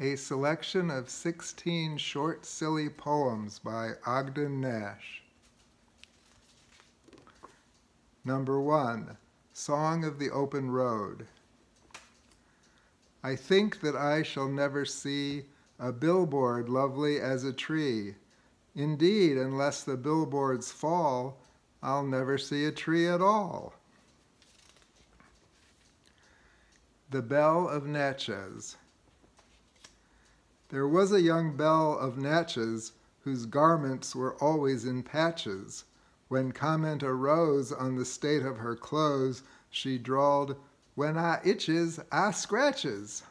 a selection of 16 short, silly poems by Ogden Nash. Number one, Song of the Open Road. I think that I shall never see a billboard lovely as a tree. Indeed, unless the billboards fall, I'll never see a tree at all. The Belle of Natchez. There was a young belle of Natchez whose garments were always in patches. When comment arose on the state of her clothes, she drawled, When I itches, I scratches.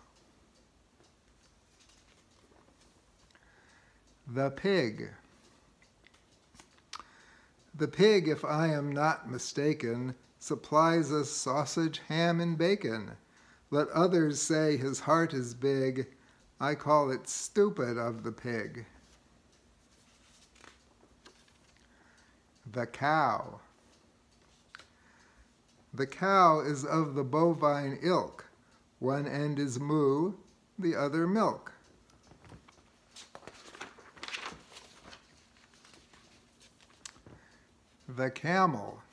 The Pig. The pig, if I am not mistaken, supplies us sausage, ham, and bacon. Let others say his heart is big, I call it stupid of the pig. The cow. The cow is of the bovine ilk. One end is moo, the other milk. The camel.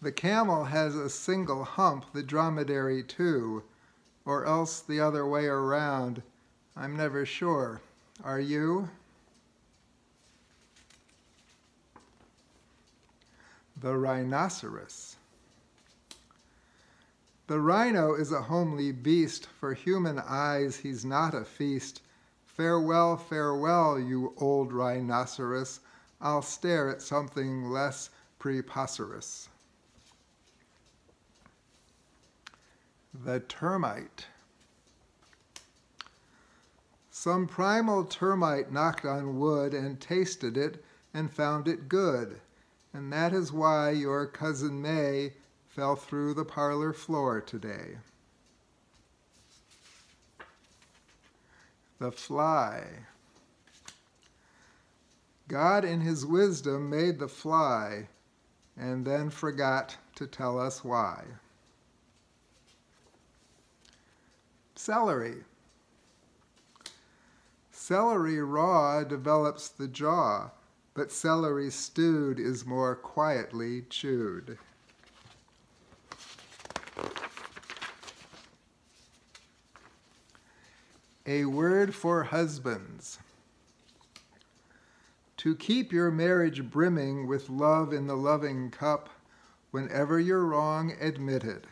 The camel has a single hump, the dromedary too, or else the other way around. I'm never sure. Are you? The rhinoceros. The rhino is a homely beast, for human eyes he's not a feast. Farewell, farewell, you old rhinoceros, I'll stare at something less preposterous. The termite. Some primal termite knocked on wood and tasted it and found it good, and that is why your cousin May fell through the parlor floor today. The fly. God, in his wisdom, made the fly and then forgot to tell us why. Celery. Celery raw develops the jaw, but celery stewed is more quietly chewed. A word for husbands. To keep your marriage brimming with love in the loving cup, whenever you're wrong, admit it.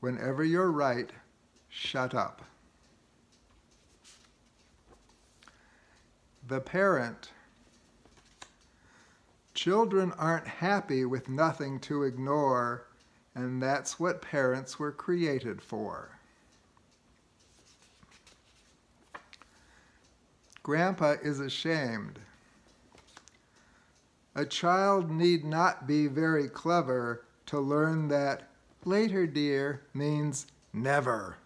Whenever you're right, shut up. The parent. Children aren't happy with nothing to ignore, and that's what parents were created for. Grandpa is ashamed. A child need not be very clever to learn that later, dear, means never.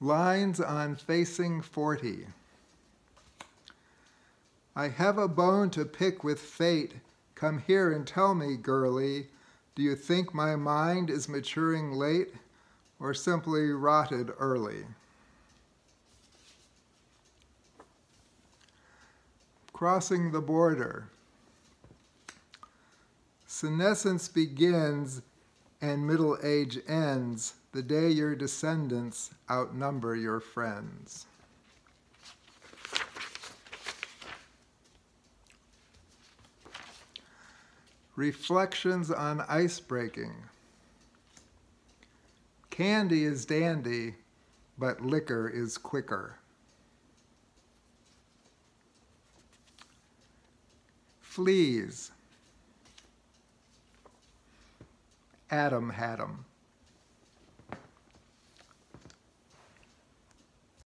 Lines on Facing 40. I have a bone to pick with fate. Come here and tell me, girlie, do you think my mind is maturing late or simply rotted early? Crossing the border. Senescence begins and middle age ends the day your descendants outnumber your friends. Reflections on ice breaking. Candy is dandy, but liquor is quicker. Fleas. Adam had 'em.